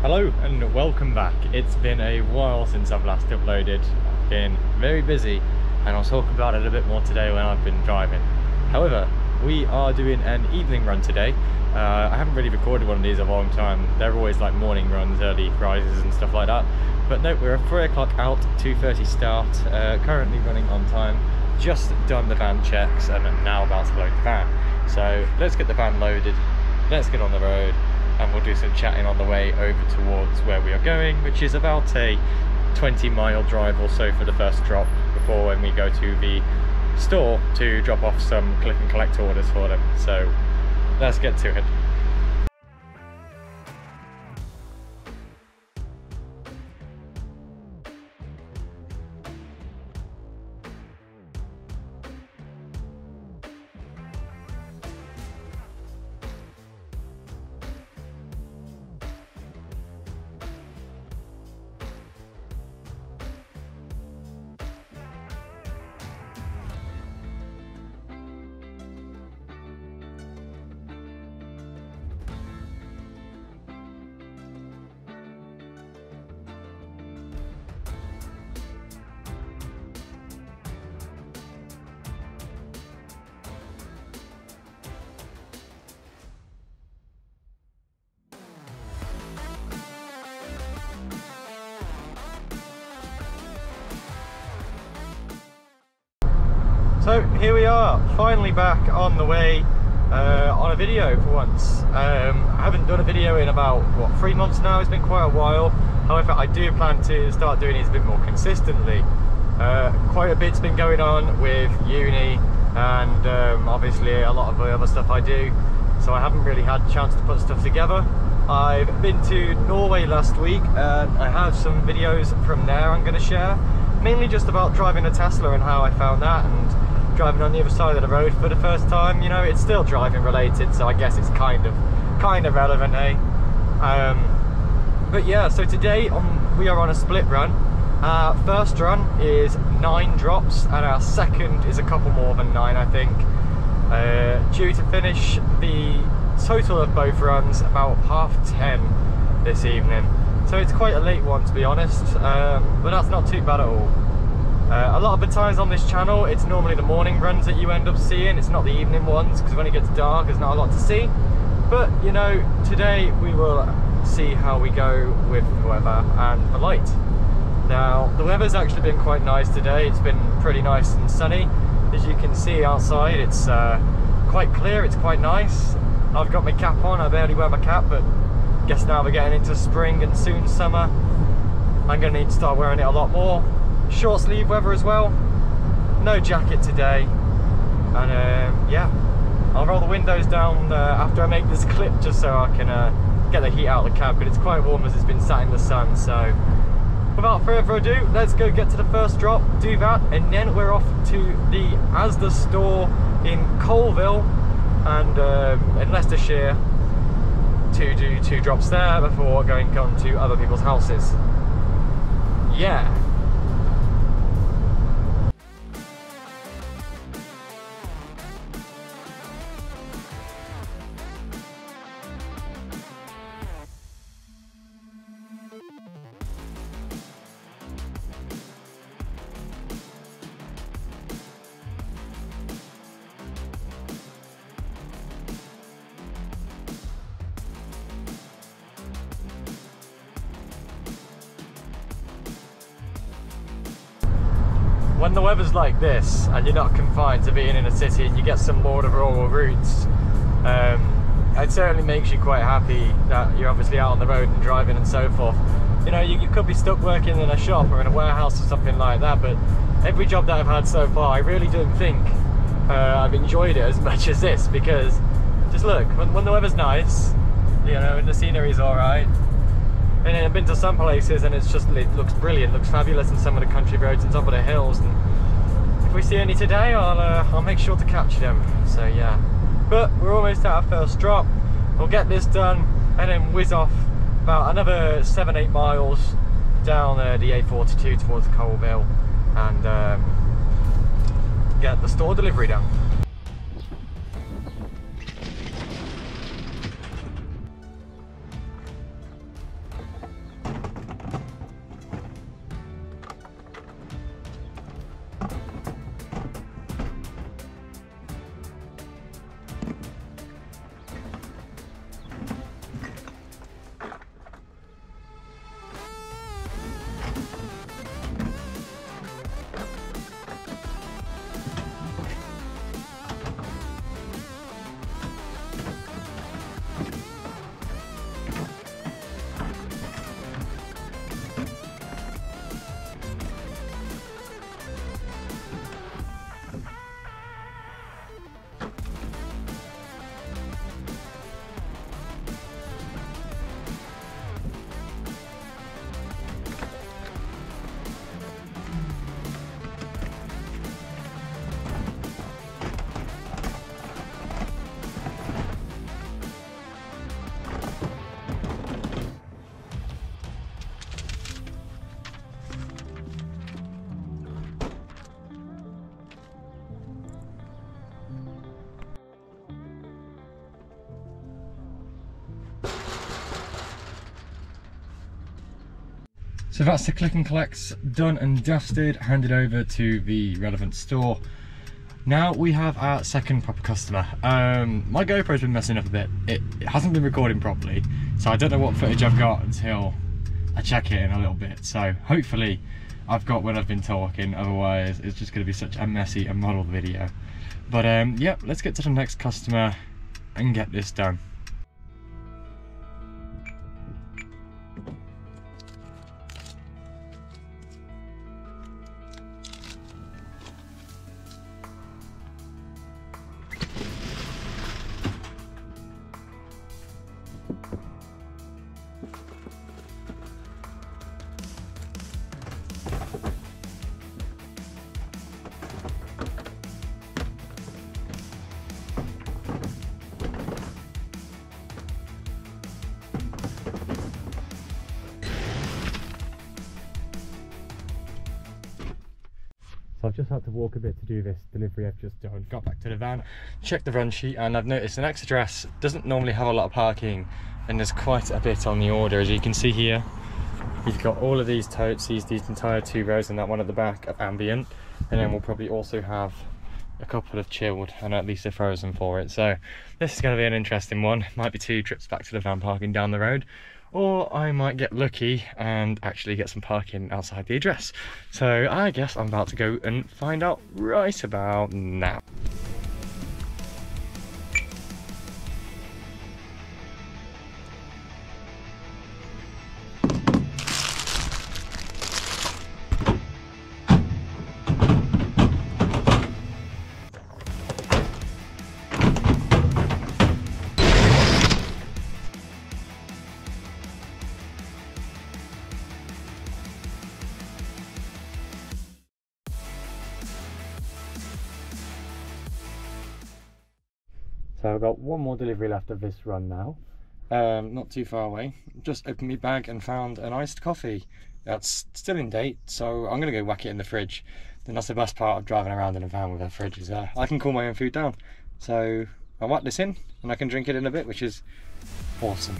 Hello and welcome back. It's been a while since I've last uploaded. I've been very busy and I'll talk about it a bit more today when I've been driving. However, we are doing an evening run today. Uh, I haven't really recorded one of these in a long time. They're always like morning runs, early rises and stuff like that. But no, we're at 3 o'clock out, 2.30 start, uh, currently running on time. Just done the van checks and I'm now about to load the van. So let's get the van loaded, let's get on the road and we'll do some chatting on the way over towards where we are going, which is about a 20 mile drive or so for the first drop before when we go to the store to drop off some click and collect orders for them. So let's get to it. So here we are, finally back on the way uh, on a video for once. Um, I haven't done a video in about, what, three months now? It's been quite a while. However, I do plan to start doing these a bit more consistently. Uh, quite a bit's been going on with uni and um, obviously a lot of the other stuff I do. So I haven't really had a chance to put stuff together. I've been to Norway last week and I have some videos from there I'm going to share. Mainly just about driving a Tesla and how I found that and driving on the other side of the road for the first time. You know, it's still driving related, so I guess it's kind of kind of relevant, eh? Um, but yeah, so today on, we are on a split run. First run is nine drops, and our second is a couple more than nine, I think. Uh, due to finish the total of both runs about half ten this evening. So it's quite a late one to be honest, um, but that's not too bad at all. Uh, a lot of the times on this channel, it's normally the morning runs that you end up seeing. It's not the evening ones, because when it gets dark, there's not a lot to see. But, you know, today we will see how we go with the weather and the light. Now, the weather's actually been quite nice today. It's been pretty nice and sunny. As you can see outside, it's uh, quite clear, it's quite nice. I've got my cap on, I barely wear my cap, but guess now we're getting into spring and soon summer. I'm to need to start wearing it a lot more short sleeve weather as well. No jacket today. And um, yeah I'll roll the windows down uh, after I make this clip just so I can uh, get the heat out of the cab but it's quite warm as it's been sat in the sun so. Without further ado let's go get to the first drop do that and then we're off to the Asda store in Coalville and um, in Leicestershire. To do two drops there before going on to other people's houses. Yeah when the weather's like this and you're not confined to being in a city and you get some more of rural routes, um, it certainly makes you quite happy that you're obviously out on the road and driving and so forth. You know, you, you could be stuck working in a shop or in a warehouse or something like that, but every job that I've had so far, I really don't think uh, I've enjoyed it as much as this because just look, when, when the weather's nice, you know, and the scenery's alright, and I've been to some places and it's just it looks brilliant, looks fabulous in some of the country roads and top of the hills. And if we see any today, I'll uh, I'll make sure to capture them. So yeah, but we're almost at our first drop. We'll get this done and then whiz off about another seven eight miles down uh, the A42 towards Coalville and um, get the store delivery done. So that's the click and collects done and dusted, handed over to the relevant store. Now we have our second proper customer. Um, my GoPro's been messing up a bit. It, it hasn't been recording properly, so I don't know what footage I've got until I check it in a little bit. So hopefully I've got when I've been talking, otherwise it's just going to be such a messy and muddled video. But um, yeah, let's get to the next customer and get this done. Just had to walk a bit to do this delivery I've just done. Got back to the van, checked the run sheet and I've noticed the next address doesn't normally have a lot of parking and there's quite a bit on the order as you can see here. We've got all of these totes, these, these entire two rows and that one at the back of ambient and then we'll probably also have a couple of chilled and at least a frozen for it. So this is going to be an interesting one. Might be two trips back to the van parking down the road or I might get lucky and actually get some parking outside the address. So I guess I'm about to go and find out right about now. So I've got one more delivery left of this run now. Um, not too far away. Just opened my bag and found an iced coffee. That's still in date, so I'm gonna go whack it in the fridge. Then that's the best part of driving around in a van with a fridge is uh, I can cool my own food down. So I whack this in and I can drink it in a bit, which is awesome.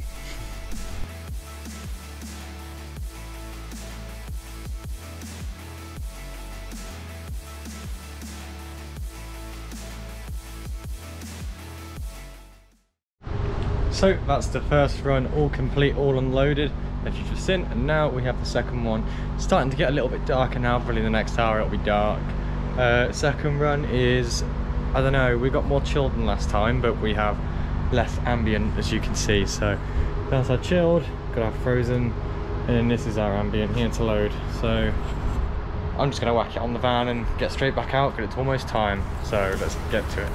So that's the first run, all complete, all unloaded, as you just seen, and now we have the second one. It's starting to get a little bit darker now, probably the next hour it'll be dark. Uh, second run is, I don't know, we got more chilled than last time, but we have less ambient as you can see. So that's our chilled, got our frozen, and then this is our ambient here to load. So I'm just gonna whack it on the van and get straight back out, because it's almost time. So let's get to it.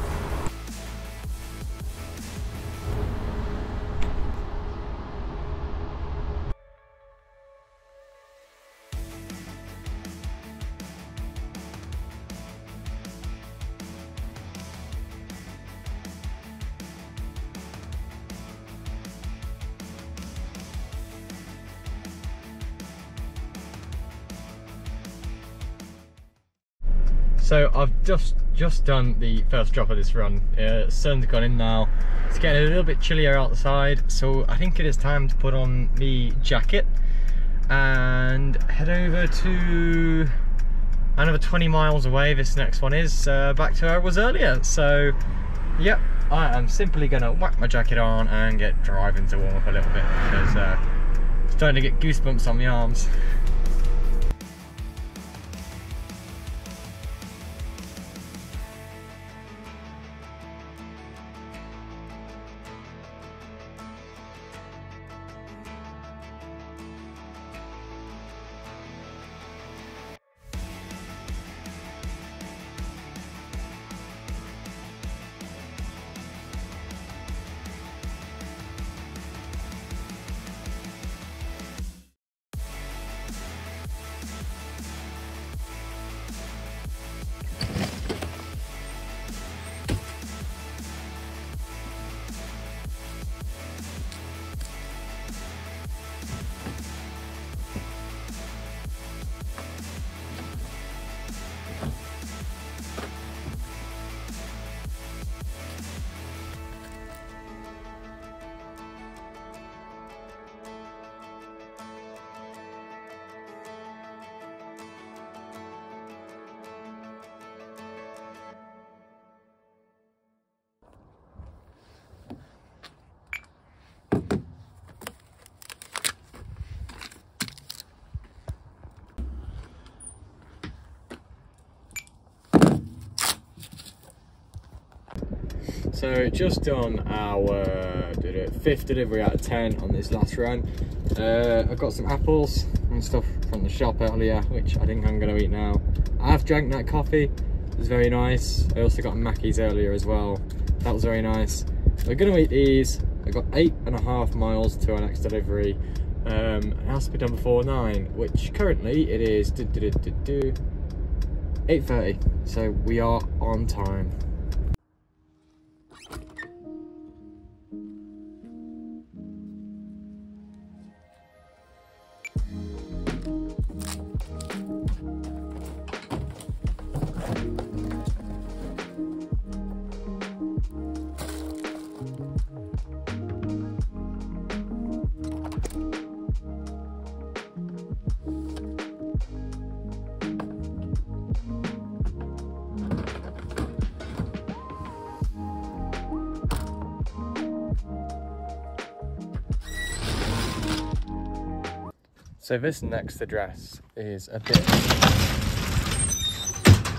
So I've just just done the first drop of this run. Uh, sun's gone in now. It's getting a little bit chillier outside, so I think it is time to put on the jacket and head over to another 20 miles away. This next one is uh, back to where I was earlier. So, yep, I am simply gonna whack my jacket on and get driving to warm up a little bit because uh, starting to get goosebumps on my arms. So just done our fifth delivery out of 10 on this last run. Uh, I've got some apples and stuff from the shop earlier, which I think I'm gonna eat now. I have drank that coffee, it was very nice. I also got Mackey's earlier as well. That was very nice. We're gonna eat these. I've got eight and a half miles to our next delivery. Um, it has to be done before nine, which currently it is 8.30. So we are on time. So this next address is a bit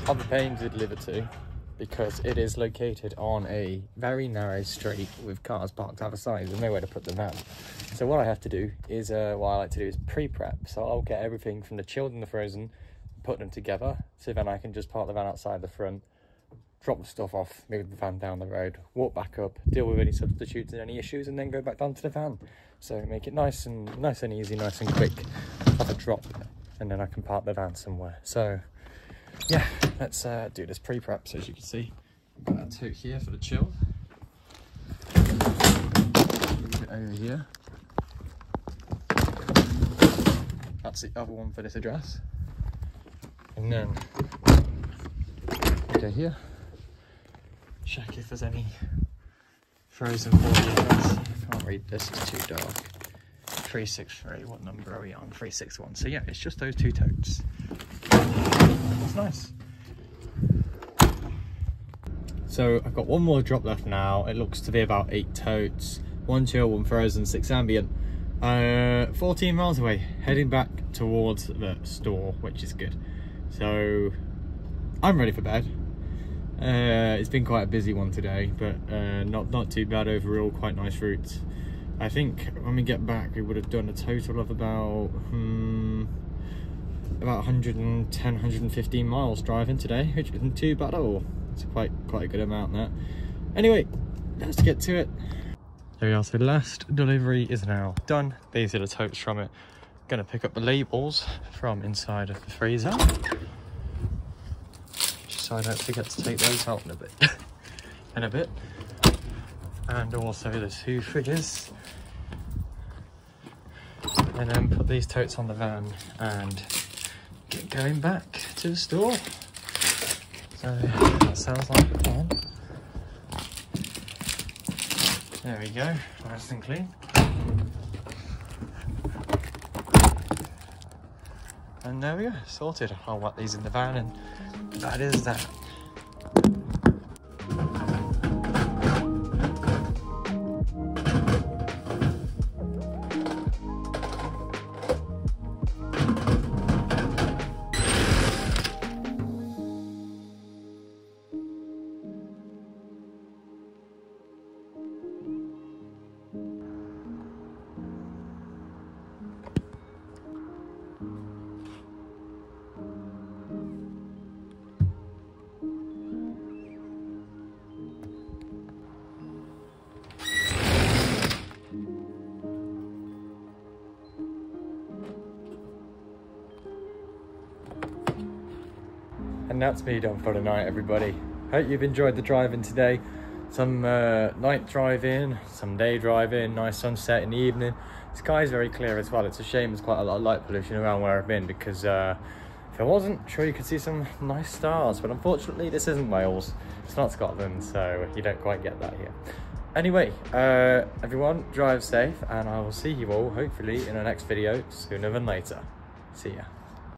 of a pain to deliver to because it is located on a very narrow street with cars parked either side and nowhere to put the van. So what I have to do is, uh, what I like to do is pre-prep. So I'll get everything from the chilled and the frozen, put them together, so then I can just park the van outside the front, drop the stuff off, move the van down the road, walk back up, deal with any substitutes and any issues, and then go back down to the van. So make it nice and nice and easy, nice and quick. Have a drop, and then I can park the van somewhere. So yeah, let's uh, do this pre-prep. So as you can see, got a tote here for the chill. Move it over here. That's the other one for this address. And then go here. Check if there's any frozen address can't read this, it's too dark. 363, what number are we on? 361. So yeah, it's just those two totes. It's nice. So I've got one more drop left now. It looks to be about eight totes. One chill, one frozen, six ambient. Uh, 14 miles away, heading back towards the store, which is good. So I'm ready for bed. Uh, it's been quite a busy one today, but uh, not not too bad overall. Quite nice routes. I think when we get back, we would have done a total of about hmm, about 110, 115 miles driving today, which isn't too bad at all. It's quite quite a good amount that. Anyway, let's get to it. There we are. So the last delivery is now done. These are the totes from it. Gonna pick up the labels from inside of the freezer so I don't forget to take those out in a bit. in a bit. And also the two fridges. And then put these totes on the van and get going back to the store. So that sounds like a plan. There we go, nice and clean. And there we go, sorted. I'll whack these in the van and that is that. And that's me done for the night, everybody. Hope you've enjoyed the driving today. Some uh, night driving, some day driving, nice sunset in the evening. The sky's very clear as well. It's a shame there's quite a lot of light pollution around where I've been because uh, if it wasn't, sure you could see some nice stars. But unfortunately, this isn't Wales. It's not Scotland, so you don't quite get that here. Anyway, uh, everyone, drive safe, and I will see you all, hopefully, in the next video sooner than later. See ya.